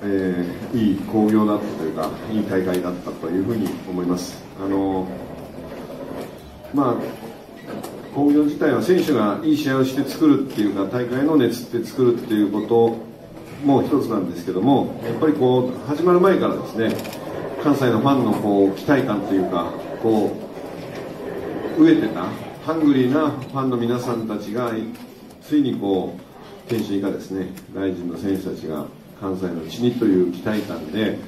えー、いい興行だったというか、いい大会だったというふうに思います。あのまあ興行自体は選手がいい試合をして作るっていうか大会の熱って作るっていうことも一つなんですけどもやっぱりこう始まる前からですね関西のファンのこう期待感というかこう飢えてたハングリーなファンの皆さんたちがついにこう天心以下ですね大臣の選手たちが関西の地にという期待感で、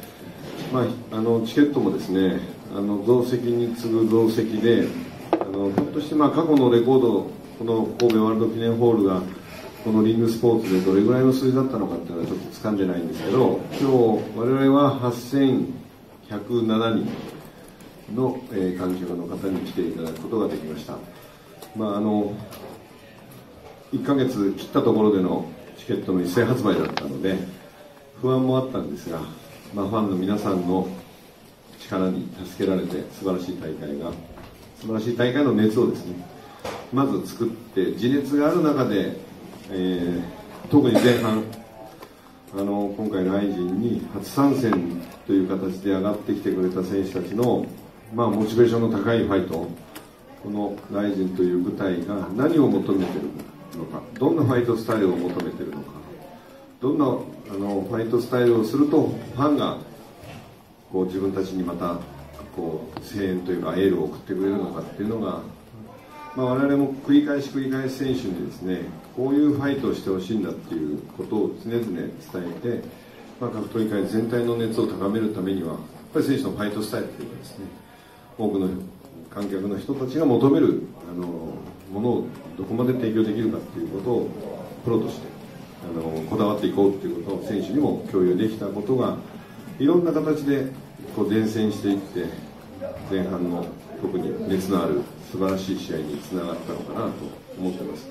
まあ、あのチケットもですねあの増席に次ぐ増席であのひょっとしてまあ過去のレコードこの神戸ワールド記念ホールがこのリングスポーツでどれぐらいの数字だったのかっていうのはちょっと掴んでないんですけど今日我々は8107人の、えー、観客の方に来ていただくことができました、まあ、あの1ヶ月切ったところでのチケットの一斉発売だったので不安もあったんですが、まあ、ファンの皆さんの力に助けられて素晴らしい大会が素晴らしい大会の熱をですねまず作って地熱がある中で、えー、特に前半あの今回のアイジンに初参戦という形で上がってきてくれた選手たちの、まあ、モチベーションの高いファイトこのライジンという舞台が何を求めているのかどんなファイトスタイルを求めているどんなあのファイトスタイルをするとファンがこう自分たちにまたこう声援というかエールを送ってくれるのかっていうのが、まあ、我々も繰り返し繰り返し選手にですねこういうファイトをしてほしいんだっていうことを常々伝えて、まあ、格闘技界全体の熱を高めるためにはやっぱり選手のファイトスタイルというかですね多くの観客の人たちが求めるあのものをどこまで提供できるかっていうことをプロとしてあのこだわっていこうっていうことを選手にも共有できたことがいろんな形でこう伝染していって前半の特に熱のある素晴らしい試合につながったのかなと思ってます、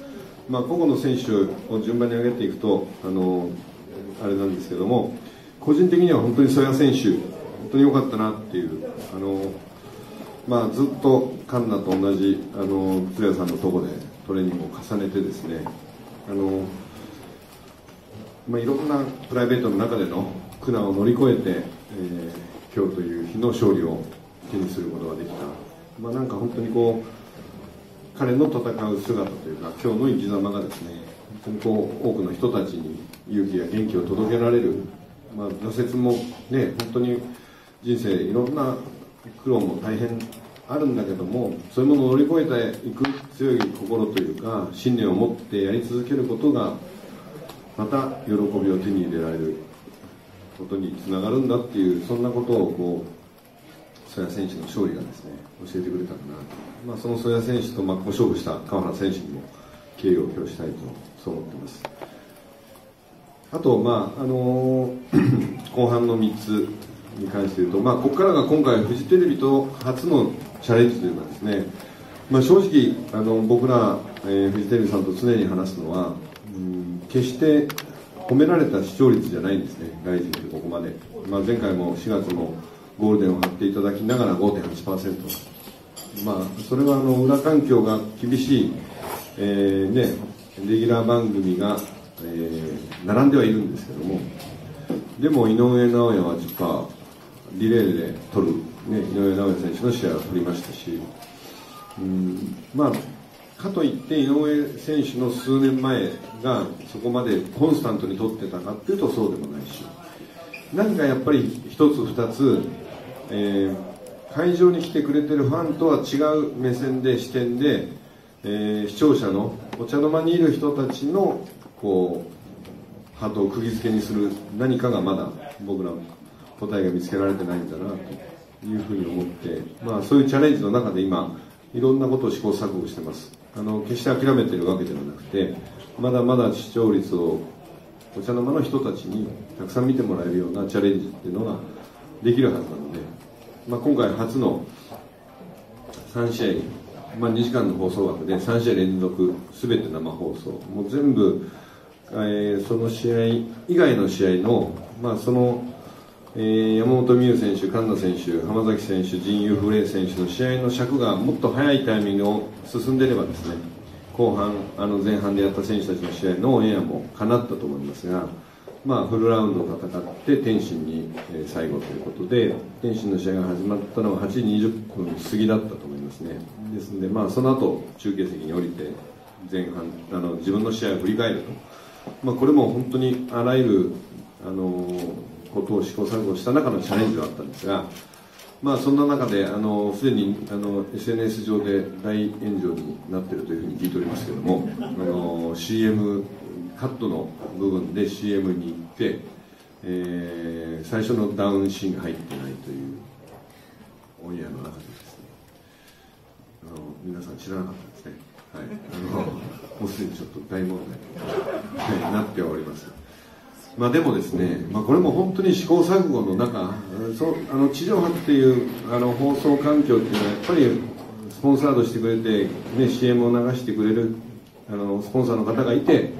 まあ、個々の選手を順番に上げていくとあのあれなんですけども個人的には本当に曽谷選手本当に良かったなっていうあの、まあ、ずっとカンナと同じあの鶴谷さんのとこでトレーニングを重ねてですねあのまあ、いろんなプライベートの中での苦難を乗り越えて、えー、今日という日の勝利を手にすることができた、まあ、なんか本当にこう彼の戦う姿というか今日の生き様がですね本当にこう多くの人たちに勇気や元気を届けられる、まあ、挫折もね本当に人生いろんな苦労も大変あるんだけどもそういうものを乗り越えていく強い心というか信念を持ってやり続けることがまた喜びを手に入れられることにつながるんだっていうそんなことをこう曽谷選手の勝利がですね教えてくれたかなと、まあ、その曽谷選手と真っ向勝負した川原選手にも敬意を表したいとそう思ってます。あと、まああのー、後半の3つに関して言うと、まあ、ここからが今回フジテレビと初のチャレンジというかですね、まあ、正直あの僕ら、えー、フジテレビさんと常に話すのは決して褒められた視聴率じゃないんですね、大臣ってここまで、まあ、前回も4月のゴールデンを張っていただきながら5.8%、まあ、それはあの裏環境が厳しい、えーね、レギュラー番組が、えー、並んではいるんですけども、でも井上尚弥は10%、リレーで取る、ね、井上尚弥選手の試合は取りましたし、うんまあかといって井上選手の数年前がそこまでコンスタントに取ってたかっていうとそうでもないし何かやっぱり一つ二つ、えー、会場に来てくれてるファンとは違う目線で視点で、えー、視聴者のお茶の間にいる人たちのこうハートを釘付けにする何かがまだ僕ら答えが見つけられてないんだなというふうに思って、まあ、そういうチャレンジの中で今いろんなことを試行錯誤してます。あの決して諦めてるわけではなくてまだまだ視聴率をお茶の間の人たちにたくさん見てもらえるようなチャレンジっていうのができるはずなので、まあ、今回初の3試合、まあ、2時間の放送枠で3試合連続全て生放送。もう全部、えー、その試合以外の試合の、まあ、そのえー、山本美宇選手、神田選手、浜崎選手、陣優フレイ選手の試合の尺がもっと早いタイミングを進んでいればですね後半、あの前半でやった選手たちの試合のオンエアもかなったと思いますがまあ、フルラウンドを戦って天心に、最後ということで天心の試合が始まったのは8時20分過ぎだったと思いますね。ですので、まあ、その後中継席に降りて前半あの自分の試合を振り返ると、まあ、これも本当にあらゆるあのことを試行錯誤した中のチャレンジはあったんですが、まあ、そんな中で、すでにあの SNS 上で大炎上になっているというふうに聞いておりますけれども、あの CM、カットの部分で CM に行って、えー、最初のダウンシーンが入ってないというオンエアの中でですね、あの皆さん知らなかったですね。はい、あのもうすでにちょっと大問題になっております。まあ、でもですね、まあ、これも本当に試行錯誤の中そあの地上波っていうあの放送環境っていうのはやっぱりスポンサードしてくれて、ね、CM を流してくれるあのスポンサーの方がいて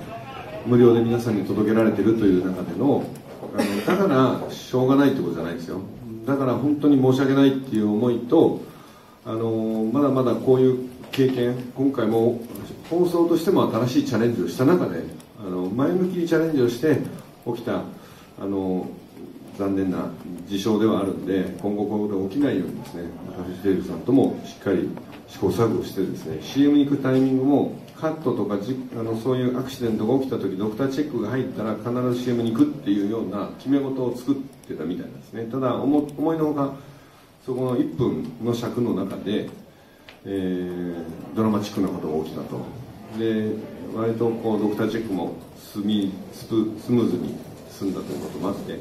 無料で皆さんに届けられてるという中でのあのだからしょうがないってことじゃないですよ。だから本当に申し訳ないっていう思いとあのまだまだこういう経験今回も放送としても新しいチャレンジをした中であの前向きにチャレンジをして起きたあの残念な事象ではあるんで今後こういうことが起きないようにですね私デールさんともしっかり試行錯誤してですね CM に行くタイミングもカットとかじあのそういうアクシデントが起きた時ドクターチェックが入ったら必ず CM に行くっていうような決め事を作ってたみたいですね。ただ思思いのほかそこの1分の尺の中で、えー、ドラマチックなことが起きたと。で割とこうドクターチェックもスミスプスムーズに済んだということもあって、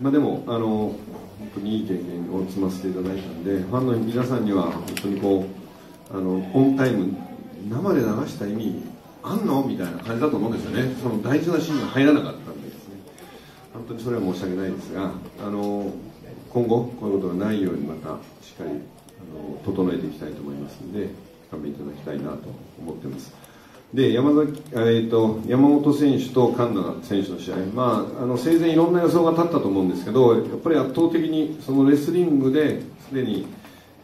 まあ、でもあの本当にいい経験を積ませていただいたんでファンの皆さんには本当にこうあのオンタイム生で流した意味あんのみたいな感じだと思うんですよね。その大事なシーンが入らなかったんでですね。本当にそれは申し訳ないですがあの今後こういうことがないようにまたしっかりあの整えていきたいと思いますので勘弁いただきたいなと思ってます。で山崎、えーと、山本選手と神田選手の試合、まあ、あの戦前いろんな予想が立ったと思うんですけどやっぱり圧倒的にそのレスリングですでに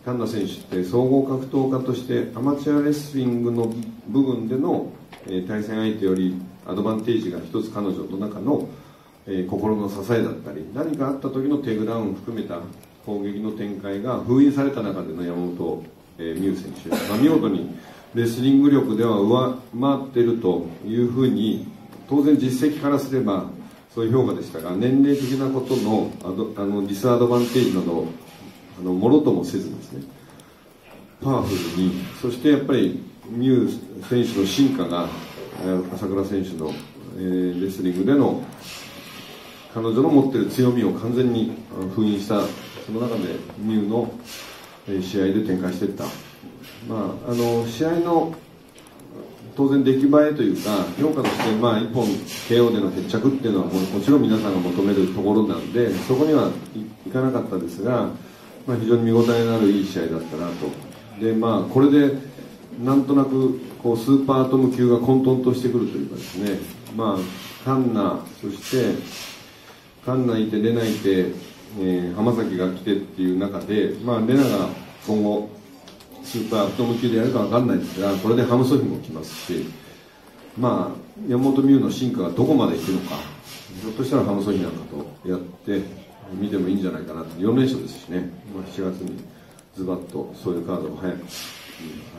神田選手って総合格闘家としてアマチュアレスリングの部分での、えー、対戦相手よりアドバンテージが一つ彼女の中の、えー、心の支えだったり何かあった時のテイクダウンを含めた攻撃の展開が封印された中での山本、えー、美宇選手、まあ、見事にレスリング力では上回っているというふうに当然実績からすればそういう評価でしたが年齢的なことのあのディスアドバンテージなどあのもろともせずですねパワフルにそしてやっぱりミュー選手の進化が朝倉選手の、えー、レスリングでの彼女の持っている強みを完全に封印したその中でミューの試合で展開していった、まあ、あの試合の当然出来栄えというか評価として、まあ、1本 KO での決着っていうのはももちろん皆さんが求めるところなんでそこにはいかなかったですがまあ、非常に見応えのあるいい試合だったなと。で、まあ、これでなんとなくこうスーパーアトム級が混沌としてくるというかですね、まあ、カンナそしてカンナいてレナいて、えー、浜崎が来てっていう中で、まあ、レナが今後スーパーアトム級でやるか分かんないですがこれでハムソヒも来ますし、まあ、山本美宇の進化がどこまでいくのかひょっとしたらハムソヒなんかとやって見てもいいんじゃないかなと4連勝ですしね、まあ、7月にズバッとそういうカードを早く、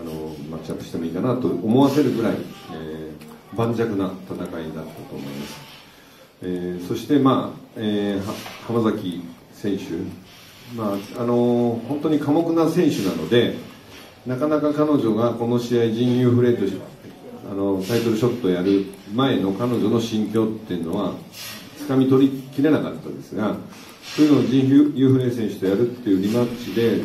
あのマッチアップしてもいいかなと思わせるぐらい、えー、盤石な戦いだったと思います、えー、そして、まあえー、浜崎選手、まああの本当に寡黙な選手なのでなかなか彼女がこの試合陣優フレーとあのタイトルショットをやる前の彼女の心境っていうのは掴み取りきれなかったですがそういうのをジン・ユーフレイ選手とやるっていうリマッチで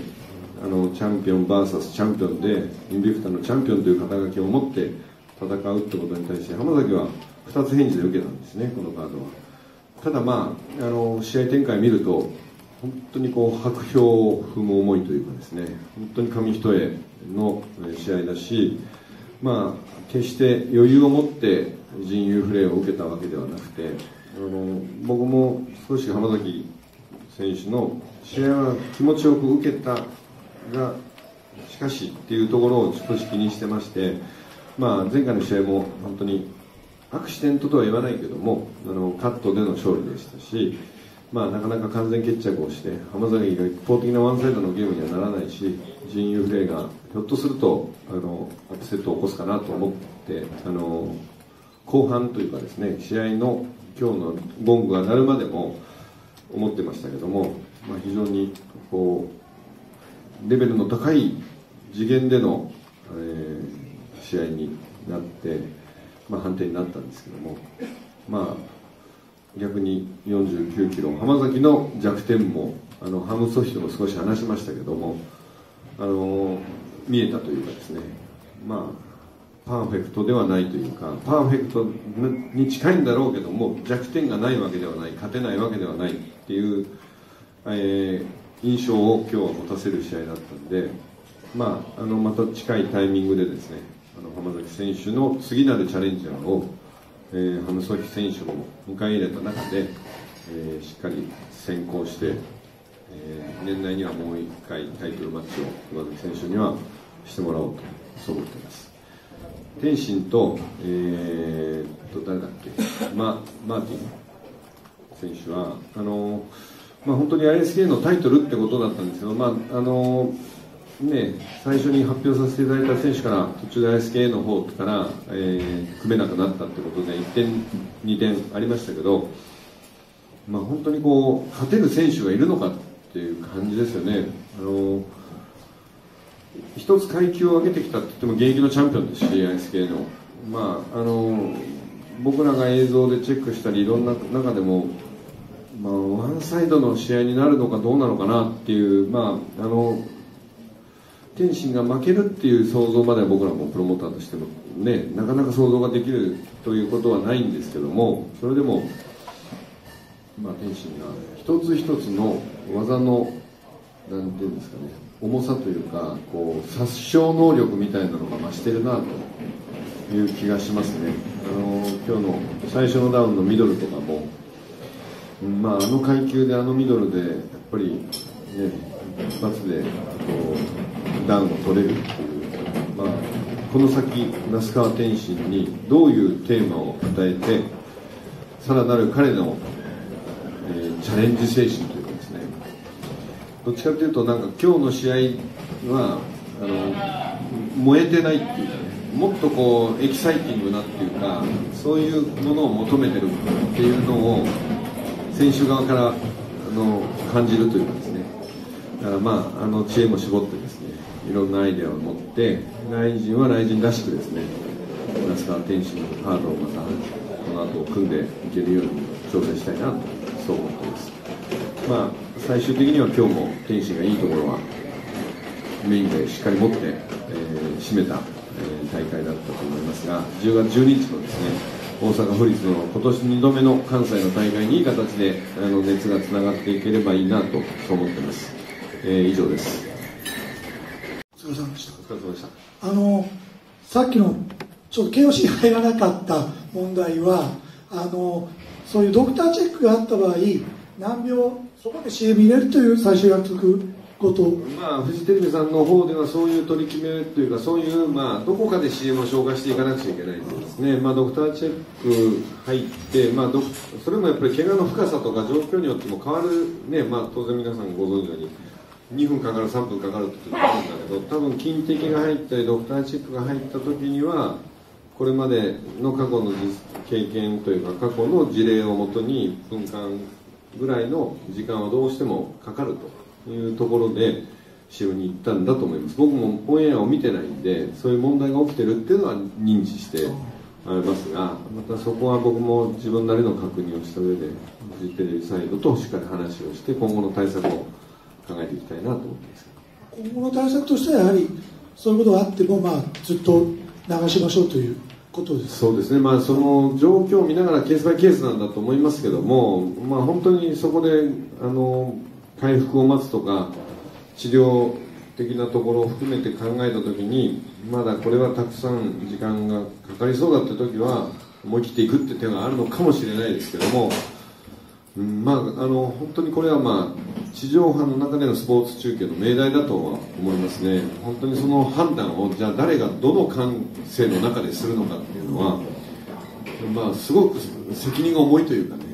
あのチャンピオン VS チャンピオンでインビクタのチャンピオンという肩書きを持って戦うってことに対して浜崎は2つ返事で受けたんですねこのカードは。ただまああの試合展開見ると本当にこう白氷を踏む思いというかですね本当に紙一重の試合だしまあ決して余裕を持って陣優フレーを受けたわけではなくてあの僕も少し浜崎選手の試合は気持ちよく受けたがしかしっていうところを少し気にしてまして、まあ、前回の試合も本当にアクシデントとは言わないけどもあのカットでの勝利でしたし、まあ、なかなか完全決着をして浜崎が一方的なワンサイドのゲームにはならないし陣優フレイがひょっとするとあのアップセットを起こすかなと思ってあの後半というかですね試合の今日のゴングが鳴るまでも思ってましたけども、まあ、非常にこうレベルの高い次元での、えー、試合になって。まあ、判定になったんですけども、まあ、逆に49キロ浜崎の弱点もあのハム・ソヒとも少し話しましたけどもあの見えたというかですね、まあ、パーフェクトではないというかパーフェクトに近いんだろうけども弱点がないわけではない勝てないわけではないっていう、えー、印象を今日は持たせる試合だったんで、まあ、あのまた近いタイミングでですねあの浜崎選手の次なるチャレンジャーを、えー、浜崎選手も迎え入れた中で、えー、しっかり先行して、えー、年内にはもう1回タイトルマッチを浜崎選手にはしてもらおうとそう思っています。天心と,、えー、と誰だっけ、ま、マーティン選手はあのまあ、本当に ISK のタイトルってことだったんですけど、まああのね、最初に発表させていただいた選手から途中で ISK の方から、えー、組めなくなったってことで1点、2点ありましたけど、まあ、本当にこう勝てる選手がいるのかっていう感じですよね。あの一つ階級を上げてきたって言っても現役のチャンピオンですし ISK の,、まあ、あの僕らが映像でチェックしたりいろんな中でも、まあ、ワンサイドの試合になるのかどうなのかなっていう、まあ、あの天心が負けるっていう想像までは僕らもプロモーターとしてもねなかなか想像ができるということはないんですけどもそれでも、まあ、天心が一つ一つの技のなんていうんですかね重さというかこう殺傷能力みたいなのが増してるなという気がしますね。あの今日の最初のダウンのミドルとかも、まあ、あの階級であのミドルでやっぱりね一発でこうダウンを取れる。っていう、まあ、この先那須川天心にどういうテーマを与えてさらなる彼の、えー、チャレンジ精神というかですね。どっちかというとなんか今日の試合はあの燃えてないっていうかね。もっとこうエキサイティングなっていうかそういうものを求めてるっていうのを選手側からあの感じるというかですね。だからまああの知恵も絞っていろんなアイデアを持ってライジンはライジンらしくですね那須川天心のカードをまたこの後組んでいけるように挑戦したいなとそう思ってます。まあ最終的には今日も天心がいいところはメインでしっかり持って、えー、締めた、えー、大会だったと思いますが10月12日のですね大阪府立の今年2度目の関西の大会にいい形であの熱がつながっていければいいなとそう思ってます。えー、以上です。れ様でしたお疲れ様でした。あのさっきのちょっと KOC に入らなかった問題はあのそういうドクターチェックがあった場合難病そこで CM 入れるという最終約束こと。まあ、フジテレビさんの方ではそういう取り決めというかそういう、まあ、どこかで CM を紹介していかなくちゃいけないんですね、まあ、ドクターチェック入って、まあ、それもやっぱり怪我の深さとか状況によっても変わる、ね。まあ、当然皆さんご存知のように2分かかる3分かかるってことあるんだけど多分金滴が入ったりドクターチックが入った時にはこれまでの過去の経験というか過去の事例をもとに1分間ぐらいの時間はどうしてもかかるというところで試合に行ったんだと思います。僕もオンエアを見てないんでそういう問題が起きてるっていうのは認知してありますがまたそこは僕も自分なりの確認をした上でフジテレビサイドとしっかり話をして今後の対策を考えていきたいなと思ってます。今後の対策としてはやはりそういうことがあっても、まあ、ずっと流しましょうということですそうですね、まあ、その状況を見ながらケースバイケースなんだと思いますけども、まあ、本当にそこであの回復を待つとか治療的なところを含めて考えた時にまだこれはたくさん時間がかかりそうだって時は思い切っていくって手があるのかもしれないですけどもうん、まあ、あの本当にこれは、まあ、地上波の中でのスポーツ中継の命題だとは思いますね、本当にその判断をじゃあ誰がどの感性の中でするのかっていうのはまあ、すごく責任が重いというかね、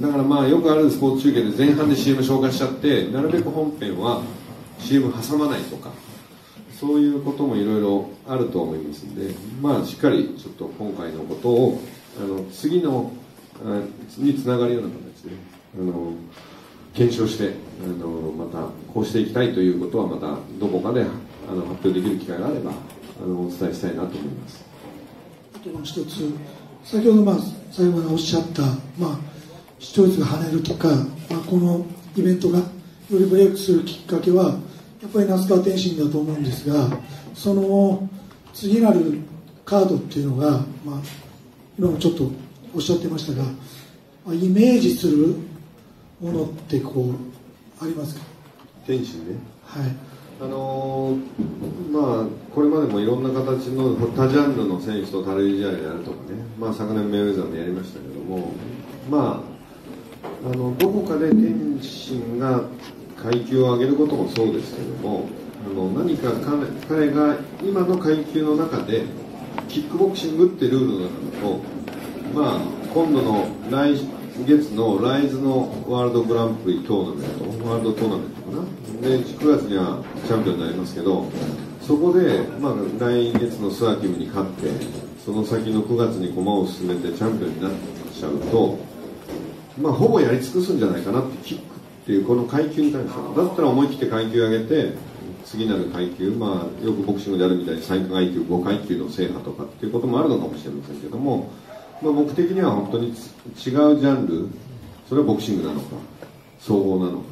だからまあよくあるスポーツ中継で前半で CM 紹介しちゃってなるべく本編は CM 挟まないとかそういうこともいろいろあると思いますんで、まあ、しっかりちょっと今回のことをあの次のにつながるような形であの検証してあのまたこうしていきたいということはまたどこかであの発表できる機会があればあのお伝えしたいなと思います。あともう一つ先ほどまあ最後までおっしゃった、まあ、視聴率が跳ねるとか、まあ、このイベントがよりブレイクするきっかけはやっぱり那須川天心だと思うんですがその次なるカードっていうのが、まあ、今もちょっとおっしゃってましたが、まあ、イメージするものってこうありますか？天心ねはい。あのー、まあこれまでもいろんな形の他ジャンルの選手と軽い試合でやるとかね、まあ、昨年メイウェザーでやりましたけども。まああのどこかで天心が階級を上げることもそうですけどもあの何か彼彼が今の階級の中でキックボクシングってルールの中だと、まあ、今度の来月のライズのワールドグランプリトーナメントワールドトーナメントかな。で9月にはチャンピオンになりますけどそこで、まあ、来月のスワキムに勝ってその先の9月に駒を進めてチャンピオンになっちゃうと、まあ、ほぼやり尽くすんじゃないかなってキックっていうこの階級に関しては。だったら思い切って階級上げて次なる階級、まあ、よくボクシングであるみたいに3階級5階級の制覇とかっていうこともあるのかもしれませんけども、まあ、僕的には本当に違うジャンルそれはボクシングなのか総合なのか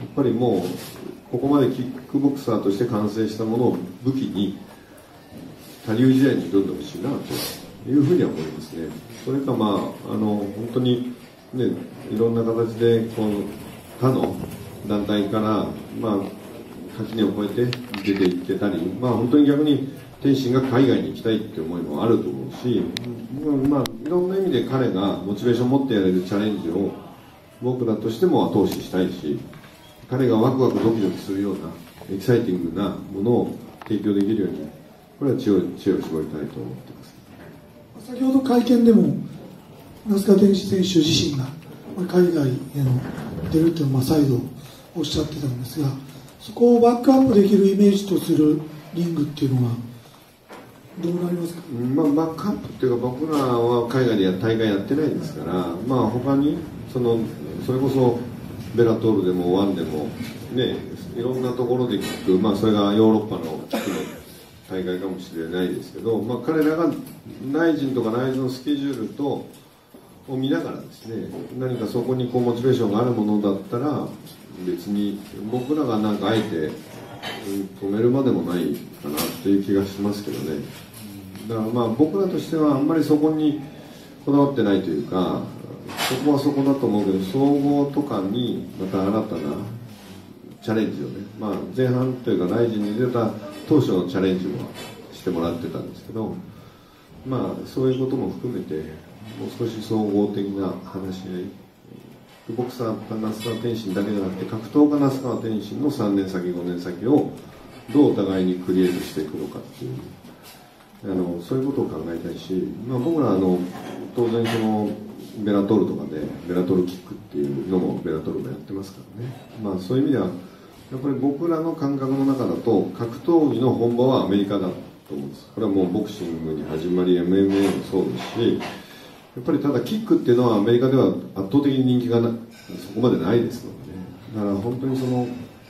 やっぱりもうここまでキックボクサーとして完成したものを武器に他流時代に挑んでほしいなというふうには思いますね。それかまああの本当にねいろんな形でこの他の団体から、まあ、垣根を越えて出ていってたり、まあ、本当に逆に天心が海外に行きたいって思いもあると思うし、まあ、いろんな意味で彼がモチベーションを持ってやれるチャレンジを僕らとしても後押ししたいし彼がワクワクドキドキするようなエキサイティングなものを提供できるようにこれは知恵を知恵を絞りたいと思ってます。先ほど会見でも那須川天心選手自身が海外への出るというのを再度おっしゃってたんですがそこをバックアップできるイメージとするリングっていうのはどうなりますか、まあ、バックアップっていうか僕らは海外で大会やってないですから、まあ、他にそのそれこそベラトールでもワンでも、ね、いろんなところで聞く、まあ、それがヨーロッパのの大会かもしれないですけど、まあ、彼らが内陣とか内陣のスケジュールとを見ながらですね何かそこにこうモチベーションがあるものだったら別に僕らがなんかあえて止めるまでもないかなという気がしますけどね。だからまあ僕らとしてはあんまりそこにこだわってないというかそこはそこだと思うけど総合とかにまた新たなチャレンジをね、まあ、前半というかライジンに出た当初のチャレンジもしてもらってたんですけどまあそういうことも含めてもう少し総合的な話し合いボクサーか那須川天心だけじゃなくて格闘家那須川天心の3年先5年先をどうお互いにクリエイトしていくのかっていうあのそういうことを考えたいし、まあ、僕らあの当然そのベラトルとかでベラトルキックっていうのもベラトルもやってますからね、まあ、そういう意味ではやっぱり僕らの感覚の中だと格闘技の本場はアメリカだと思うんです。これはもうボクシングに始まり MMA もそうですしやっぱりただキックっていうのはアメリカでは圧倒的に人気がなそこまでないですので、ね、だから本当にその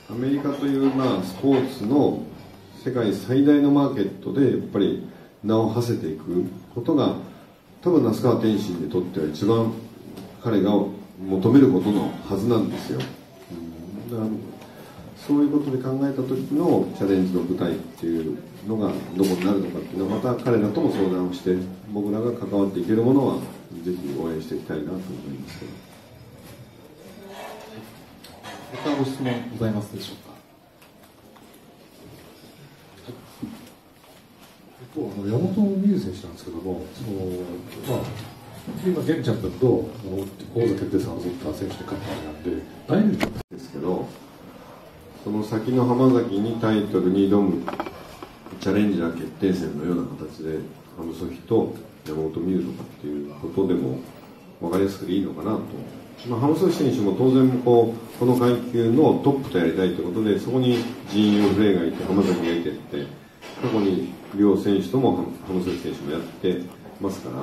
アメリカというまあスポーツの世界最大のマーケットでやっぱり名を馳せていくことが多分那須川天心にとっては一番彼が求めることのはずなんですよ、うん、そういうことで考えた時のチャレンジの舞台っていうのがどこになるのかっていうのはまた彼らとも相談をして僕らが関わっていけるものはぜひ応援していきたいなと思います。けど他ご質問ございますでしょうか？あの山本美優選手なんですけども、そのまあ、今、現チャンピオンと王座決定戦を争った選手で勝ったわけなんで、大ですけど、その先の浜崎にタイトルに挑むチャレンジャー決定戦のような形で、ハムソヒと山本美優とかっていうことでも分かりやすくていいのかなと、まあ、浜崎選手も当然こうこの階級のトップとやりたいということでそこに陣容フレイがいて浜崎がいてって過去に両選手とも浜崎選手もやってますから、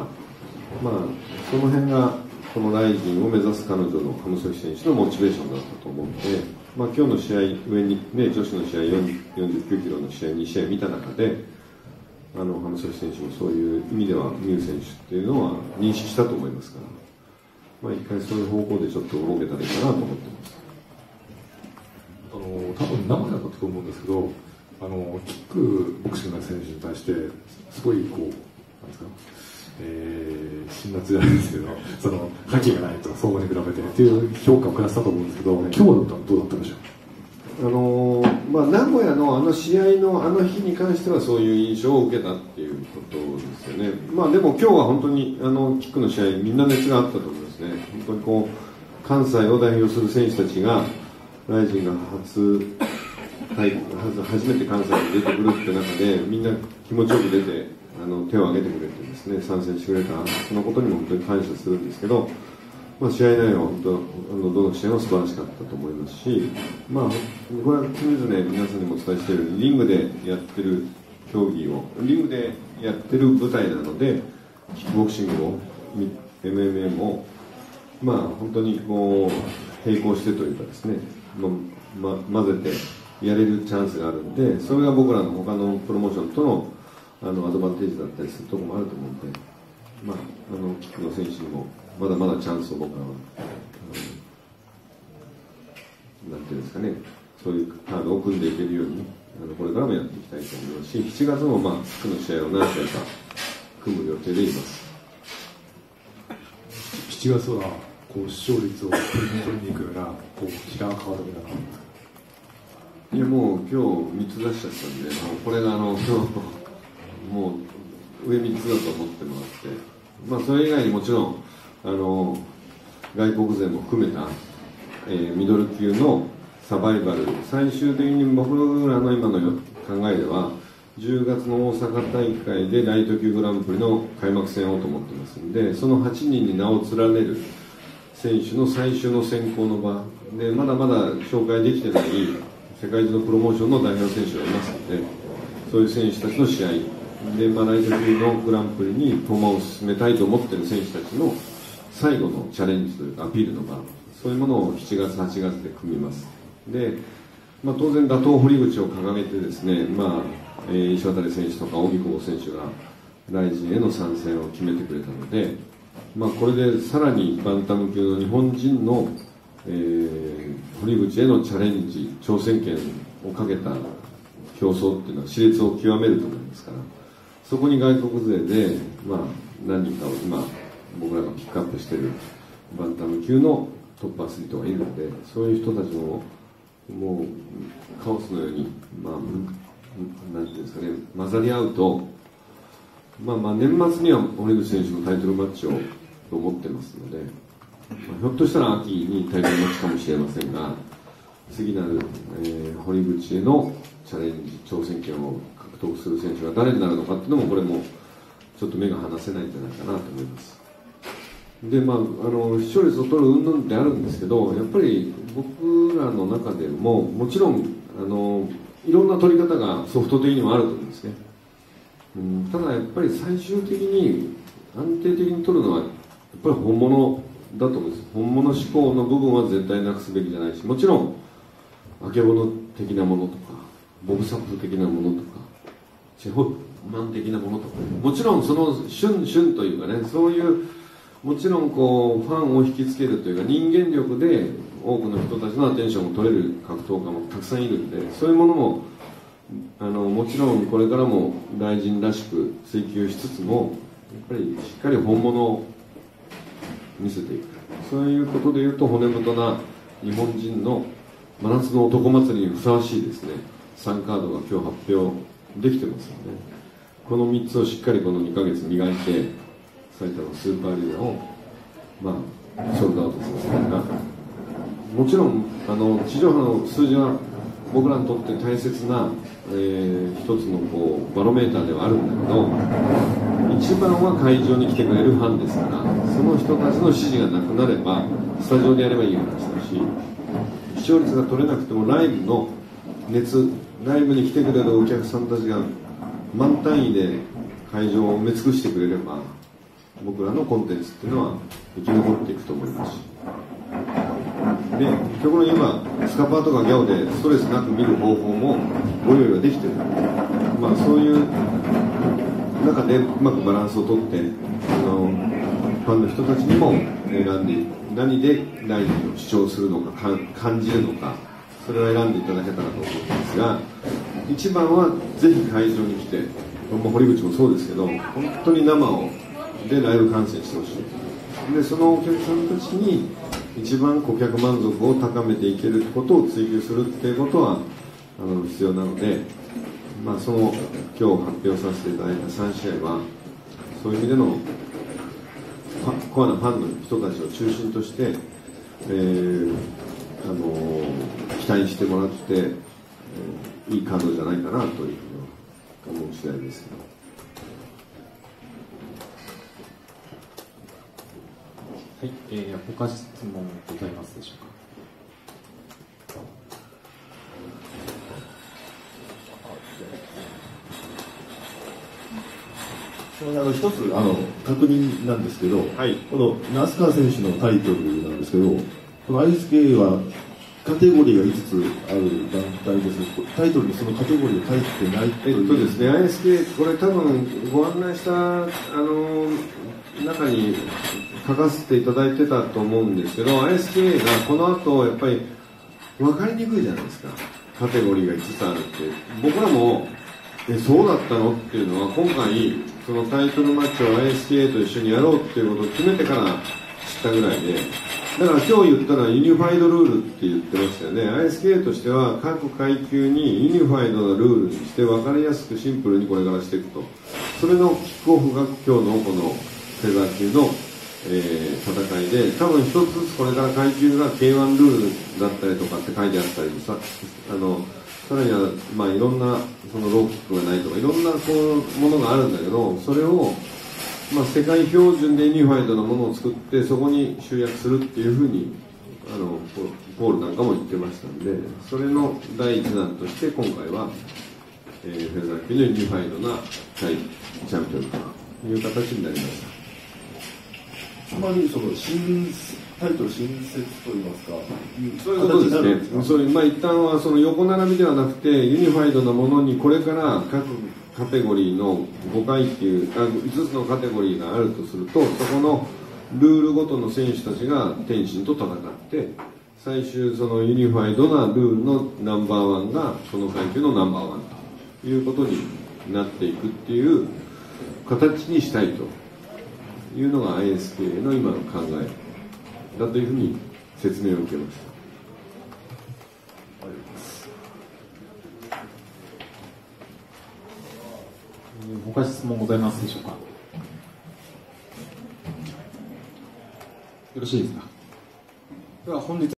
まあ、その辺がこのライジンを目指す彼女の浜崎選手のモチベーションだったと思うので、まあ、今日の試合上に、ね、女子の試合49キロの試合2試合見た中であの浜崎選手もそういう意味では美優選手っていうのは認識したと思いますから、まあ、一回そういう方向でちょっと動けたらいいかなと思ってます。あの多分生だったと思うんですけどあのキックボクシングの選手に対してすごいこうなんですか？えー、辛辣じゃないですけど、その覇気がないと、相互に比べてっていう評価を下したと思うんですけど、今日はどうだったでしょう？あのー、まあ、名古屋のあの試合のあの日に関してはそういう印象を受けたっていうことですよね、まあ、でも今日は本当にあのキックの試合、みんな熱があったと思いますね、本当にこう関西を代表する選手たちが、ライジンが初初めて関西に出てくるって中で、みんな気持ちよく出て、あの手を挙げてくれてですね参戦してくれたそのことにも本当に感謝するんですけど、まあ、試合内容は本当あのどの試合も素晴らしかったと思いますし、まあ、これは常々皆さんにもお伝えしているようにリングでやってる競技をリングでやってる舞台なのでキックボクシングを MMA も、まあ、本当にこう並行してというかですね、まま、混ぜてやれるチャンスがあるんでそれが僕らの他のプロモーションとのあのアドバンテージだったりするところもあると思うので、まあ、あのキックの選手にもまだまだチャンスを僕らは、なんていうんですかね、そういうカードを組んでいけるように、あのこれからもやっていきたいと思いますし、7月も、まあ、キックの試合を何試合か組む予定でいます。7月はこう視聴率を取りに行くようなこう時間が変わるみたいないやもう今日3つ出しちゃったんで、これがあの今日 もう上3つだと思ってもらって、まあ、それ以外にもちろんあの外国勢も含めた、えー、ミドル級のサバイバル最終的に僕らの今の考えでは10月の大阪大会でライト級グランプリの開幕戦をと思ってますんでその8人に名を連ねる選手の最終の選考の場。でまだまだ紹介できてない世界中のプロモーションの代表選手がいますのでそういう選手たちの試合。で、まあ、来週のグランプリに駒を進めたいと思っている選手たちの最後のチャレンジというかアピールの場。そういうものを7月8月で組みます。で、まあ、当然打倒堀口を掲げてですね、まあえー、石渡選手とか荻久保選手がライジンへの参戦を決めてくれたので、まあ、これでさらにバンタム級の日本人の、えー、堀口へのチャレンジ挑戦権をかけた競争っていうのは熾烈を極めると思いますから。そこに外国勢で、まあ、何人かを今僕らがピックアップしているバンタム級のトップアスリートがいるのでそういう人たちももうカオスのように、まあ、なんていうんですかね混ざり合うと、まあ、まあ年末には堀口選手のタイトルマッチをと思ってますので、ひょっとしたら秋にタイトルマッチかもしれませんが次なる、えー、堀口へのチャレンジ挑戦権を獲得する選手が誰になるのかっていうのもこれもちょっと目が離せないんじゃないかなと思います。でまああの視聴率を取る云々であるんですけどやっぱり僕らの中でももちろんあのいろんな取り方がソフト的にもあると思うんですね、うん、ただやっぱり最終的に安定的に取るのはやっぱり本物だと思うんです。本物志向の部分は絶対なくすべきじゃないしもちろんあけぼの的なものとかボブサップ的なものとか地方満的なものとかもちろんその旬旬というかねそういうもちろんこうファンを引きつけるというか人間力で多くの人たちのアテンションを取れる格闘家もたくさんいるんでそういうものもあのもちろんこれからも大臣らしく追求しつつもやっぱりしっかり本物を見せていく。そういうことでいうと骨太な日本人の真夏の男祭りにふさわしいですね。3カードが今日発表できてますよね。この3つをしっかりこの2ヶ月磨いて埼玉スーパーリーナをまあソルドアウトさせたいな。もちろんあの地上波の数字は僕らにとって大切な、えー、一つのこうバロメーターではあるんだけど一番は会場に来てくれるファンですからその人たちの支持がなくなればスタジオでやればいい話だし視聴率が取れなくてもライブの熱ライブに来てくれるお客さんたちが満単位で会場を埋め尽くしてくれれば僕らのコンテンツっていうのは生き残っていくと思います。しで極論今スカパーとかギャオでストレスなく見る方法もご用意ができてる。まあそういう中でうまくバランスをとってあのファンの人たちにも選んで何で何を主張するのかか感じるのかそれを選んでいただけたらと思うんですが一番はぜひ会場に来てまあ堀口もそうですけど本当に生をでライブ観戦してほしい。でそのお客さんたちに一番顧客満足を高めていけることを追求するっていうことはあの必要なので、まあ、その今日発表させていただいた3試合はそういう意味でのコアなファンの人たちを中心として、えーあの期待してもらって、えーいいカードじゃないかなというふうに思う次第ですけど。はい、えー、他質問ございますでしょうか？あの一つあの確認なんですけど、はいこの那須川選手のタイトルなんですけど、この ISK はカテゴリーが5つある団体です。タイトルにそのカテゴリーが書いてないとえいうっとですね、ISK、これ多分ご案内した、あの、中に書かせていただいてたと思うんですけど、ISK がこの後、やっぱり分かりにくいじゃないですか。カテゴリーが5つあるって。僕らも、え、そうだったのっていうのは、今回、そのタイトルマッチを ISK と一緒にやろうっていうことを決めてから知ったぐらいで、だから今日言ったのはユニファイドルールって言ってましたよね ISK としては各階級にユニファイドなルールにして分かりやすくシンプルにこれからしていくとそれのキックオフが今日のこのフェザー級の、えー戦いで多分一つずつこれから階級が K1 ルールだったりとかって書いてあったりさあのさらには、まあ、いろんなそのローキックがないとかいろんなこうものがあるんだけどそれをまあ、世界標準でユニファイドなものを作ってそこに集約するっていうふうにあのポールなんかも言ってましたんでそれの第一弾として今回は、えーフェザー級のユニファイドな対チャンピオンという形になりました。つまりその新タイトル新設といいますか、そういうことですね。そういうまあ一旦はその横並びではなくてユニファイドなものにこれから各カテゴリーの5階級あ5つのカテゴリーがあるとするとそこのルールごとの選手たちが天心と戦って最終そのユニファイドなルールのナンバーワンがその階級のナンバーワンということになっていくっていう形にしたいというのが ISK の今の考えだというふうに説明を受けました。えー他質問ございますでしょうか？よろしいですか？では本日